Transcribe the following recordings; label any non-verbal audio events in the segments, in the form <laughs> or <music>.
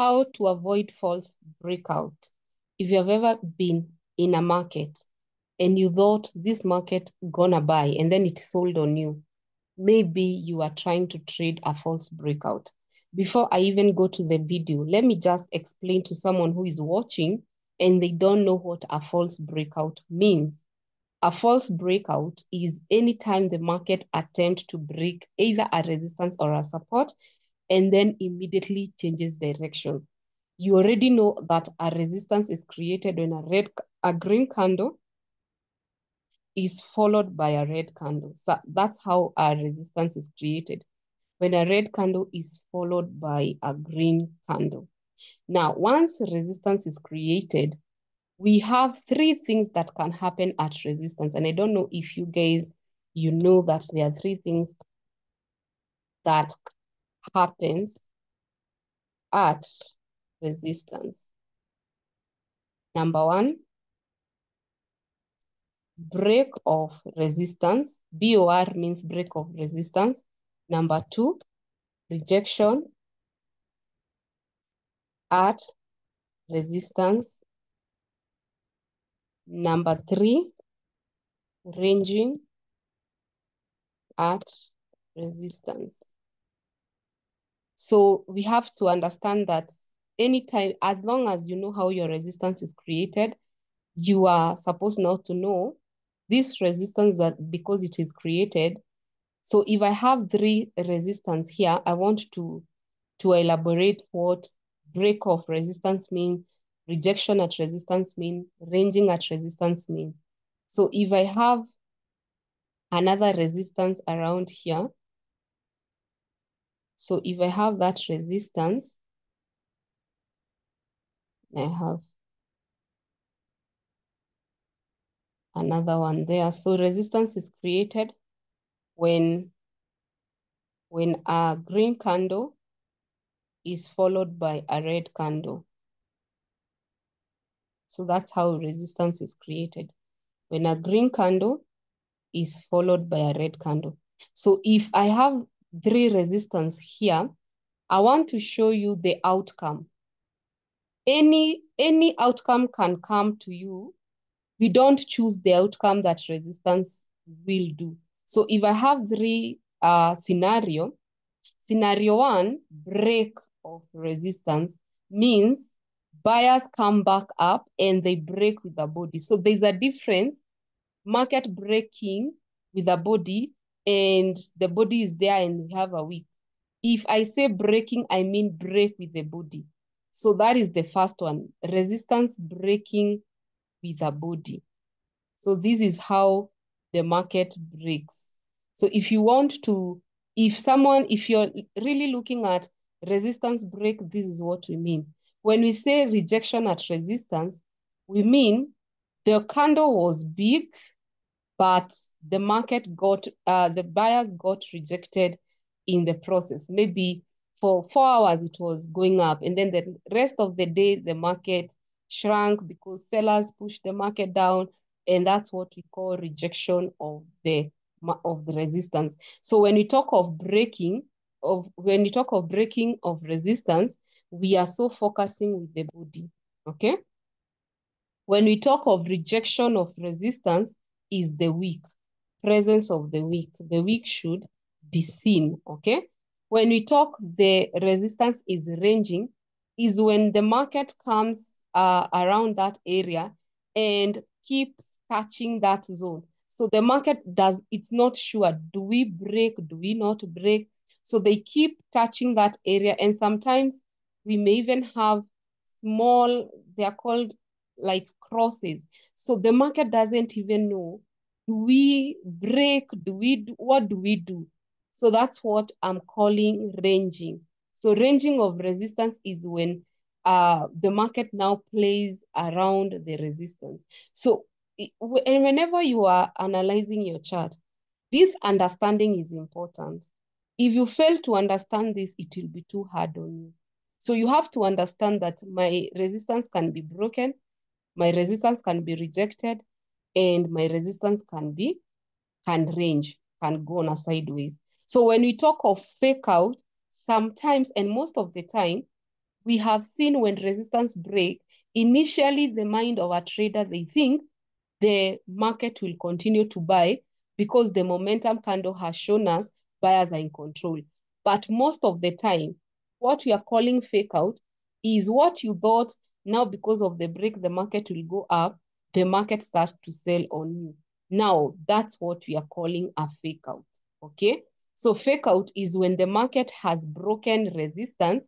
how to avoid false breakout. If you have ever been in a market and you thought this market gonna buy and then it sold on you, maybe you are trying to trade a false breakout. Before I even go to the video, let me just explain to someone who is watching and they don't know what a false breakout means. A false breakout is anytime the market attempt to break either a resistance or a support and then immediately changes direction. You already know that a resistance is created when a red, a green candle is followed by a red candle. So that's how a resistance is created. When a red candle is followed by a green candle. Now, once resistance is created, we have three things that can happen at resistance. And I don't know if you guys, you know that there are three things that happens at resistance. Number one, break of resistance. BOR means break of resistance. Number two, rejection at resistance. Number three, ranging at resistance. So we have to understand that anytime, as long as you know how your resistance is created, you are supposed now to know this resistance that because it is created. So if I have three resistance here, I want to, to elaborate what break of resistance mean, rejection at resistance mean, ranging at resistance mean. So if I have another resistance around here, so if I have that resistance, I have another one there. So resistance is created when, when a green candle is followed by a red candle. So that's how resistance is created. When a green candle is followed by a red candle. So if I have three resistance here, I want to show you the outcome. Any, any outcome can come to you. We don't choose the outcome that resistance will do. So if I have three uh, scenario, scenario one, break of resistance means buyers come back up and they break with the body. So there's a difference, market breaking with the body and the body is there and we have a wick. If I say breaking, I mean break with the body. So that is the first one, resistance breaking with the body. So this is how the market breaks. So if you want to, if someone, if you're really looking at resistance break, this is what we mean. When we say rejection at resistance, we mean the candle was big, but the market got, uh, the buyers got rejected in the process. Maybe for four hours it was going up, and then the rest of the day the market shrunk because sellers pushed the market down, and that's what we call rejection of the of the resistance. So when we talk of breaking of when we talk of breaking of resistance, we are so focusing with the body. Okay. When we talk of rejection of resistance, is the wick, presence of the wick. The wick should be seen, okay? When we talk the resistance is ranging, is when the market comes uh, around that area and keeps touching that zone. So the market does, it's not sure, do we break, do we not break? So they keep touching that area and sometimes we may even have small, they're called like crosses. So the market doesn't even know, do we break, do we, do, what do we do? So that's what I'm calling ranging. So ranging of resistance is when uh, the market now plays around the resistance. So and whenever you are analyzing your chart, this understanding is important. If you fail to understand this, it will be too hard on you. So you have to understand that my resistance can be broken, my resistance can be rejected, and my resistance can be, can range, can go on a sideways. So when we talk of fake out, sometimes and most of the time, we have seen when resistance break, initially the mind of a trader, they think the market will continue to buy because the momentum candle has shown us buyers are in control. But most of the time, what we are calling fake out is what you thought now because of the break, the market will go up, the market starts to sell on you. Now, that's what we are calling a fake out, okay? So fake out is when the market has broken resistance.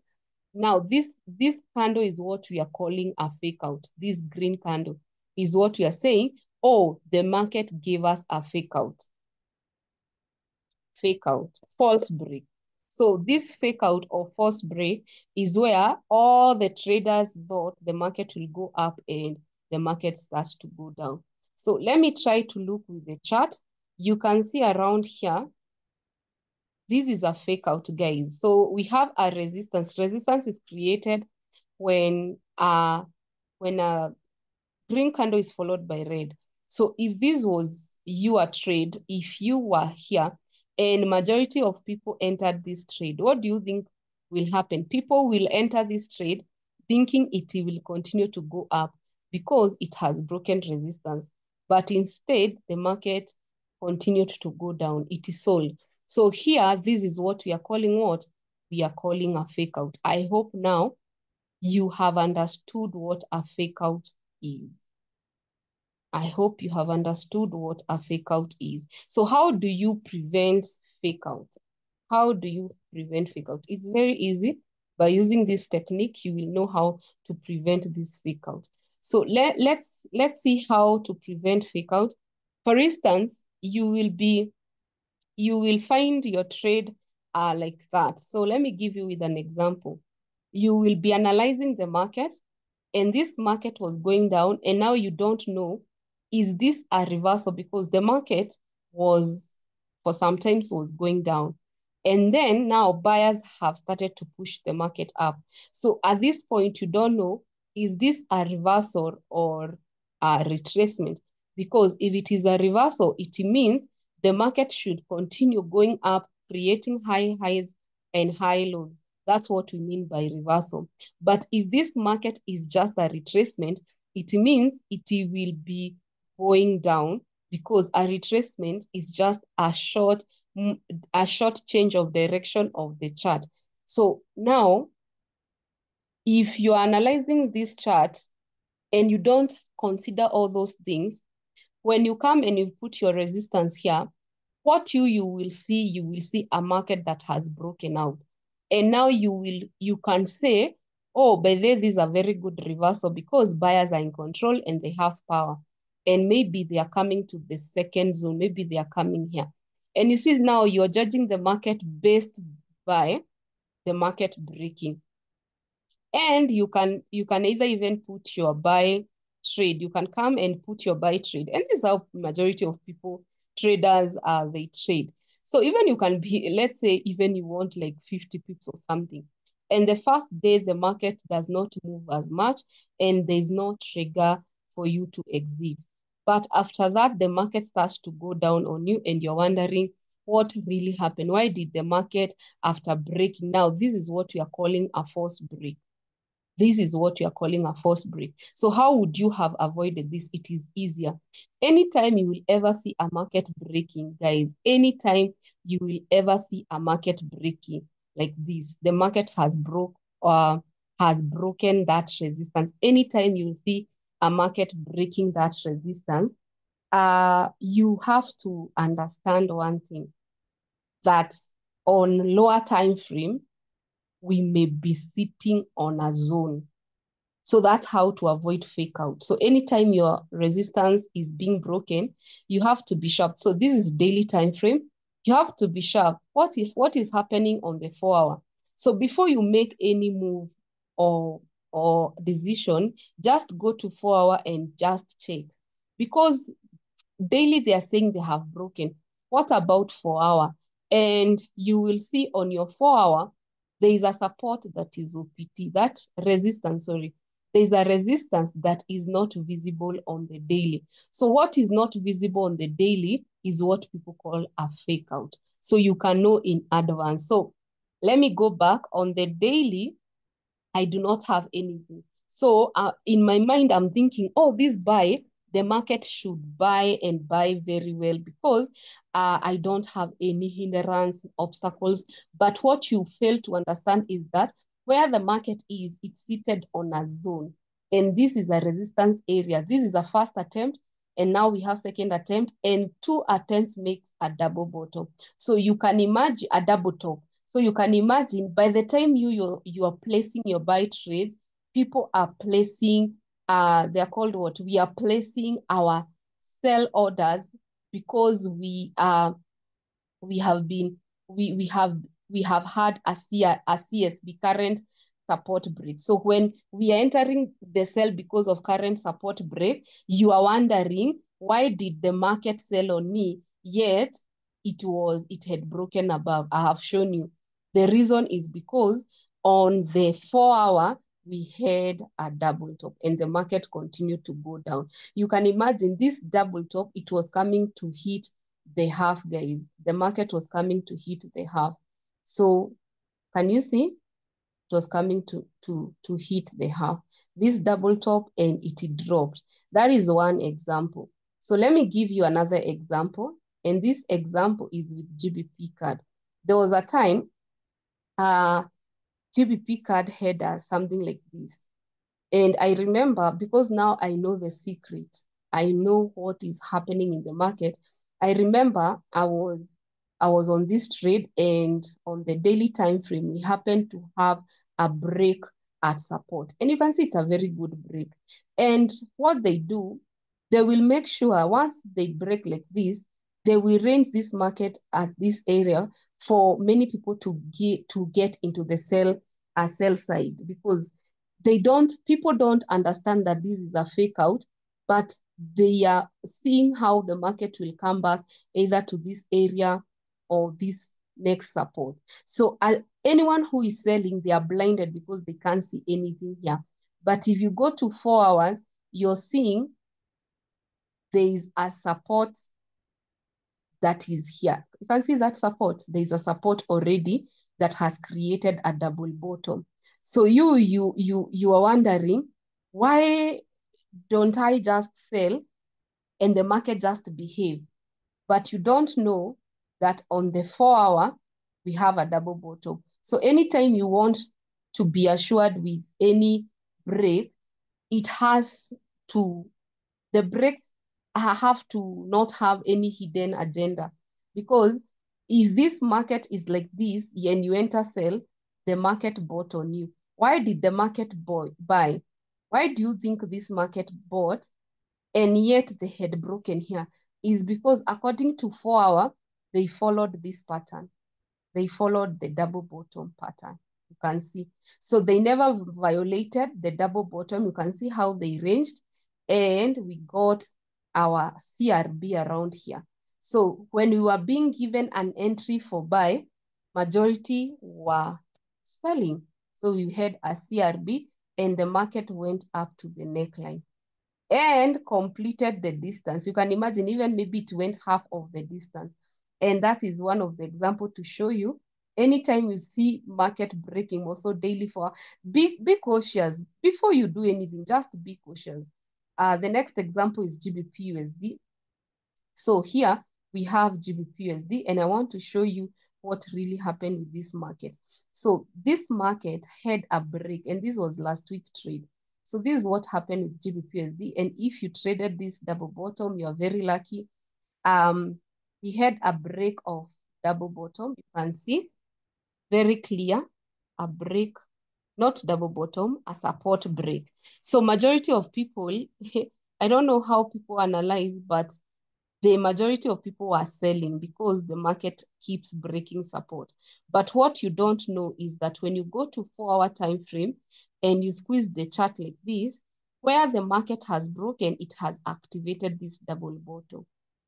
Now, this, this candle is what we are calling a fake out. This green candle is what we are saying, oh, the market gave us a fake out. Fake out, false break. So this fake out or false break is where all the traders thought the market will go up and the market starts to go down. So let me try to look with the chart. You can see around here, this is a fake out, guys. So we have a resistance. Resistance is created when uh when a green candle is followed by red. So if this was your trade, if you were here and majority of people entered this trade, what do you think will happen? People will enter this trade thinking it will continue to go up because it has broken resistance. But instead, the market continued to go down. It is sold. So here, this is what we are calling what? We are calling a fake out. I hope now you have understood what a fake out is. I hope you have understood what a fake out is. So how do you prevent fake out? How do you prevent fake out? It's very easy. By using this technique, you will know how to prevent this fake out. So let, let's, let's see how to prevent fake out. For instance, you will be you will find your trade uh, like that. So let me give you with an example. You will be analyzing the market and this market was going down and now you don't know, is this a reversal? Because the market was, for some times was going down. And then now buyers have started to push the market up. So at this point, you don't know, is this a reversal or a retracement? Because if it is a reversal, it means the market should continue going up, creating high highs and high lows. That's what we mean by reversal. But if this market is just a retracement, it means it will be going down because a retracement is just a short a short change of direction of the chart. So now, if you're analyzing this chart and you don't consider all those things, when you come and you put your resistance here, what you, you will see, you will see a market that has broken out. And now you will, you can say, oh, by the this is a very good reversal because buyers are in control and they have power. And maybe they are coming to the second zone. Maybe they are coming here. And you see now you're judging the market based by the market breaking. And you can you can either even put your buy trade. You can come and put your buy trade. And this is how majority of people, traders, uh, they trade. So even you can be, let's say, even you want like 50 pips or something. And the first day, the market does not move as much and there's no trigger for you to exit. But after that, the market starts to go down on you and you're wondering what really happened. Why did the market, after breaking, now this is what we are calling a false break. This is what you are calling a false break. So how would you have avoided this? It is easier. Anytime you will ever see a market breaking, guys, anytime you will ever see a market breaking like this, the market has broke or uh, has broken that resistance. Anytime you see a market breaking that resistance, uh, you have to understand one thing, that on lower time frame, we may be sitting on a zone. So that's how to avoid fake out. So anytime your resistance is being broken, you have to be sharp. So this is daily time frame. You have to be sharp. What is what is happening on the four hour? So before you make any move or or decision, just go to four hour and just check. Because daily they are saying they have broken. What about four hour? And you will see on your four hour, there is a support that is OPT, that resistance, sorry. There is a resistance that is not visible on the daily. So what is not visible on the daily is what people call a fake out. So you can know in advance. So let me go back on the daily. I do not have anything. So uh, in my mind, I'm thinking, oh, this buy, the market should buy and buy very well because uh, I don't have any hindrance, obstacles. But what you fail to understand is that where the market is, it's seated on a zone. And this is a resistance area. This is a first attempt. And now we have second attempt and two attempts makes a double bottom. So you can imagine a double top. So you can imagine by the time you you're, you are placing your buy trade, people are placing uh they're called what? We are placing our sell orders because we uh we have been we we have we have had a CSB current support break. So when we are entering the sell because of current support break, you are wondering why did the market sell on me yet it was it had broken above. I have shown you. The reason is because on the four hour we had a double top and the market continued to go down. You can imagine this double top, it was coming to hit the half, guys. The market was coming to hit the half. So can you see? It was coming to, to, to hit the half. This double top and it dropped. That is one example. So let me give you another example. And this example is with GBP CAD. There was a time uh, GBP CAD had uh, something like this. And I remember because now I know the secret, I know what is happening in the market. I remember I was I was on this trade and on the daily time frame, we happened to have a break at support. And you can see it's a very good break. And what they do, they will make sure once they break like this, they will range this market at this area for many people to get to get into the sell uh, sell side because they don't people don't understand that this is a fake out but they are seeing how the market will come back either to this area or this next support. So uh, anyone who is selling they are blinded because they can't see anything here. But if you go to four hours you're seeing there is a support that is here. You can see that support. There is a support already that has created a double bottom. So you you you you are wondering why don't I just sell and the market just behave? But you don't know that on the four hour we have a double bottom. So anytime you want to be assured with any break, it has to the breaks have to not have any hidden agenda because if this market is like this and you enter sell, the market bought on you. Why did the market buy? Why do you think this market bought and yet they had broken here? Is because according to four hour, they followed this pattern. They followed the double bottom pattern. You can see. So they never violated the double bottom. You can see how they ranged and we got our CRB around here. So when we were being given an entry for buy, majority were selling. So we had a CRB and the market went up to the neckline and completed the distance. You can imagine even maybe it went half of the distance. And that is one of the example to show you. Anytime you see market breaking, also daily for, be, be cautious. Before you do anything, just be cautious. Uh, the next example is GBP USD. So here we have GBP USD and I want to show you what really happened with this market. So this market had a break and this was last week trade. So this is what happened with GBP USD. And if you traded this double bottom, you are very lucky. Um, we had a break of double bottom. You can see very clear, a break not double bottom, a support break. So majority of people, <laughs> I don't know how people analyze, but the majority of people are selling because the market keeps breaking support. But what you don't know is that when you go to four hour time frame and you squeeze the chart like this, where the market has broken, it has activated this double bottom.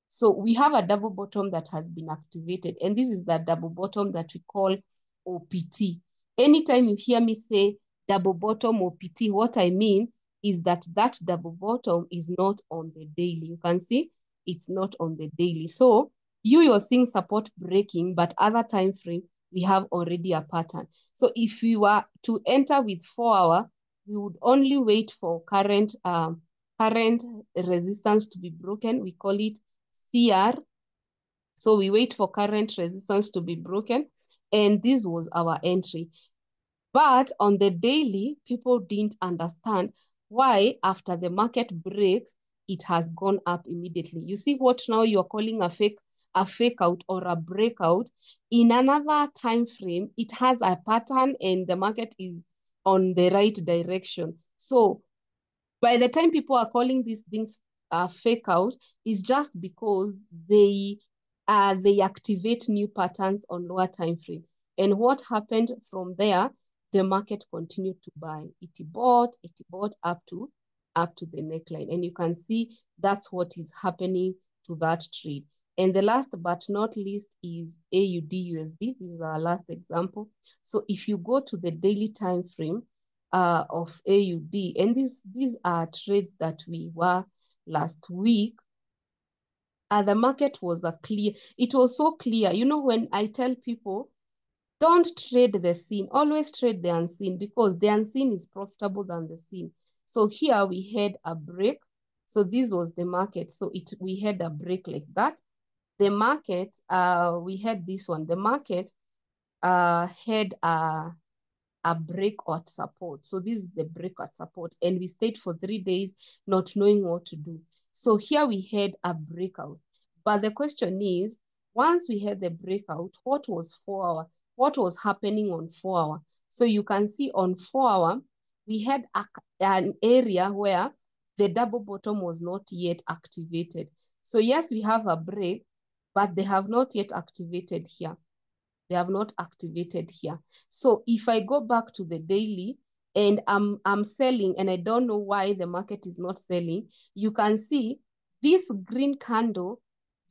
So we have a double bottom that has been activated. And this is the double bottom that we call OPT. Anytime you hear me say double bottom or PT, what I mean is that that double bottom is not on the daily. You can see it's not on the daily. So you, you're seeing support breaking, but other time frame, we have already a pattern. So if we were to enter with four hour, we would only wait for current um, current resistance to be broken. We call it CR. So we wait for current resistance to be broken. And this was our entry. But on the daily, people didn't understand why after the market breaks, it has gone up immediately. You see what now you're calling a fake a fake out or a breakout in another time frame it has a pattern and the market is on the right direction so by the time people are calling these things a fake out is just because they uh, they activate new patterns on lower time frame and what happened from there the market continued to buy it bought it bought up to up to the neckline and you can see that's what is happening to that trade and the last but not least is AUD USD. This is our last example. So if you go to the daily time frame uh, of AUD, and these, these are trades that we were last week, uh, the market was a clear, it was so clear. You know, when I tell people, don't trade the seen, always trade the unseen because the unseen is profitable than the seen. So here we had a break. So this was the market. So it we had a break like that the market, uh, we had this one, the market uh, had a, a break at support. So this is the break at support. And we stayed for three days not knowing what to do. So here we had a breakout. But the question is, once we had the breakout, what was four hour? What was happening on four hour? So you can see on four hour, we had a, an area where the double bottom was not yet activated. So yes, we have a break, but they have not yet activated here. They have not activated here. So if I go back to the daily and I'm, I'm selling and I don't know why the market is not selling, you can see this green candle,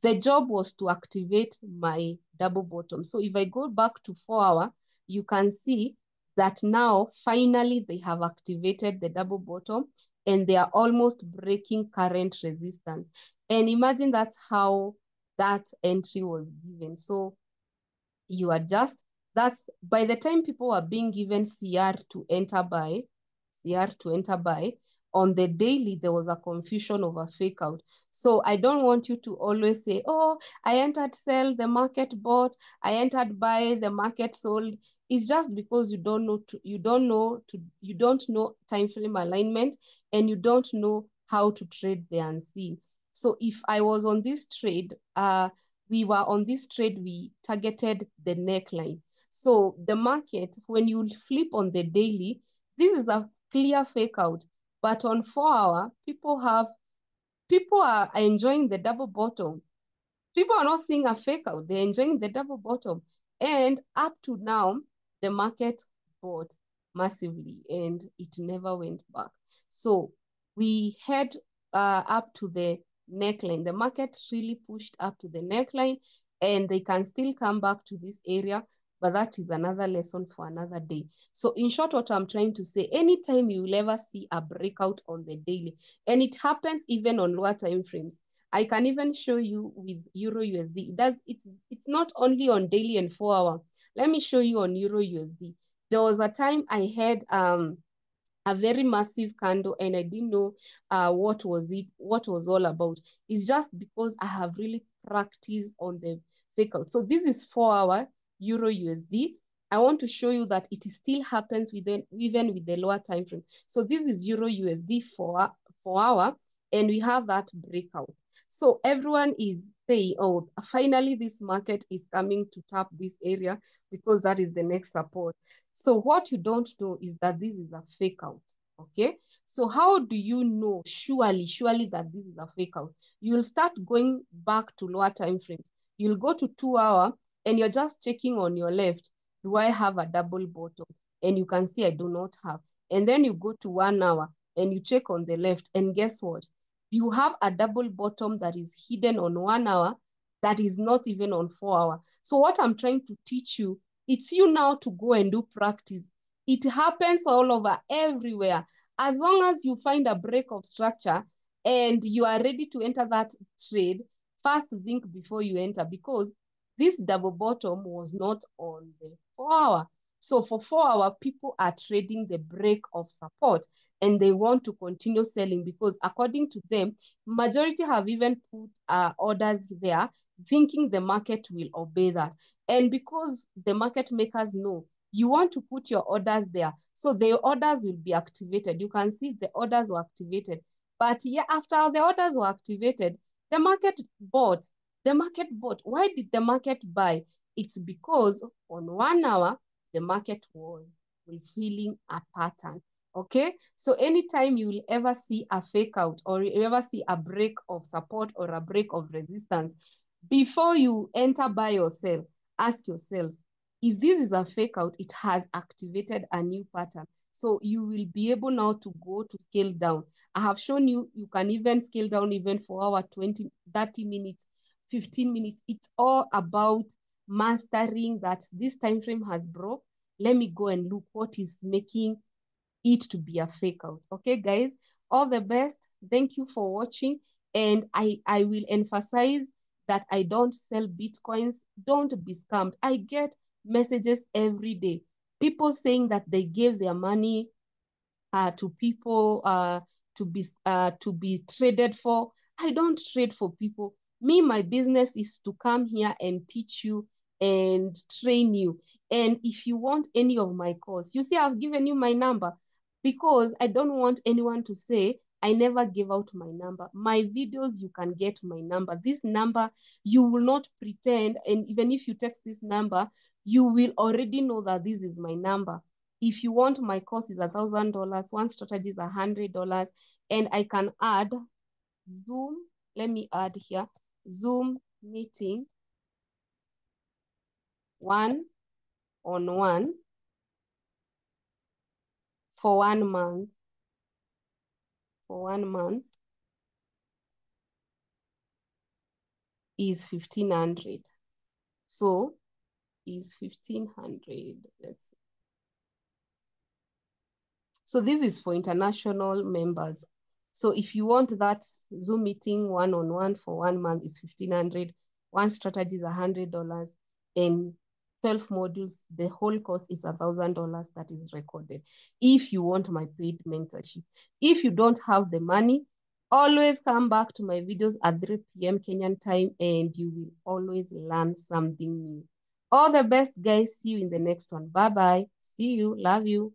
the job was to activate my double bottom. So if I go back to four hour, you can see that now finally they have activated the double bottom and they are almost breaking current resistance. And imagine that's how that entry was given. So you adjust. That's by the time people are being given CR to enter by, CR to enter by, on the daily, there was a confusion a fake out. So I don't want you to always say, oh, I entered sell, the market bought, I entered buy, the market sold. It's just because you don't know to, you don't know to you don't know time frame alignment and you don't know how to trade the unseen. So if I was on this trade, uh, we were on this trade, we targeted the neckline. So the market, when you flip on the daily, this is a clear fake out. But on four hour, people have, people are enjoying the double bottom. People are not seeing a fake out. They're enjoying the double bottom. And up to now, the market bought massively and it never went back. So we head uh, up to the neckline. The market really pushed up to the neckline and they can still come back to this area, but that is another lesson for another day. So in short, what I'm trying to say, anytime you will ever see a breakout on the daily, and it happens even on lower time frames, I can even show you with Euro USD. It does, it's, it's not only on daily and four hour. Let me show you on Euro USD. There was a time I had um, a very massive candle and I didn't know uh, what was it, what was all about. It's just because I have really practiced on the fake out. So this is four hour Euro USD. I want to show you that it still happens within, even with the lower time frame. So this is Euro USD for, for hour and we have that breakout. So everyone is saying, oh, finally this market is coming to tap this area because that is the next support. So what you don't know is that this is a fake out, okay? So how do you know surely, surely that this is a fake out? You'll start going back to lower time frames. You'll go to two hour and you're just checking on your left, do I have a double bottom? And you can see I do not have. And then you go to one hour and you check on the left and guess what? You have a double bottom that is hidden on one hour that is not even on four hour. So what I'm trying to teach you, it's you now to go and do practice. It happens all over everywhere. As long as you find a break of structure and you are ready to enter that trade, first think before you enter because This double bottom was not on the four hour. So for four hour, people are trading the break of support and they want to continue selling because according to them, majority have even put uh, orders there thinking the market will obey that. And because the market makers know you want to put your orders there. So the orders will be activated. You can see the orders were activated. But yeah, after the orders were activated, the market bought. The market bought. Why did the market buy? It's because on one hour, the market was fulfilling a pattern. Okay, so anytime you will ever see a fake out or you ever see a break of support or a break of resistance, before you enter buy or sell, ask yourself, if this is a fake out, it has activated a new pattern. So you will be able now to go to scale down. I have shown you, you can even scale down even for our 20, 30 minutes, 15 minutes. It's all about mastering that this time frame has broke. Let me go and look what is making it to be a fake out. Okay, guys, all the best. Thank you for watching. And I, I will emphasize that I don't sell Bitcoins. Don't be scammed. I get messages every day. People saying that they gave their money uh, to people uh, to be uh, to be traded for. I don't trade for people. Me, my business is to come here and teach you and train you. And if you want any of my course, you see, I've given you my number because I don't want anyone to say I never gave out my number. My videos, you can get my number. This number, you will not pretend. And even if you text this number, you will already know that this is my number. If you want my course is a thousand dollars, one strategy is a hundred dollars, and I can add Zoom. Let me add here Zoom meeting one on one for one month. For one month is 1500. So is 1500. Let's see. So this is for international members. So if you want that Zoom meeting one-on-one -on -one for one month is 1500. One strategy is $100 and 12 modules, the whole course is $1,000 that is recorded. If you want my paid mentorship. If you don't have the money, always come back to my videos at 3 p.m. Kenyan time and you will always learn something new. All the best, guys. See you in the next one. Bye-bye. See you. Love you.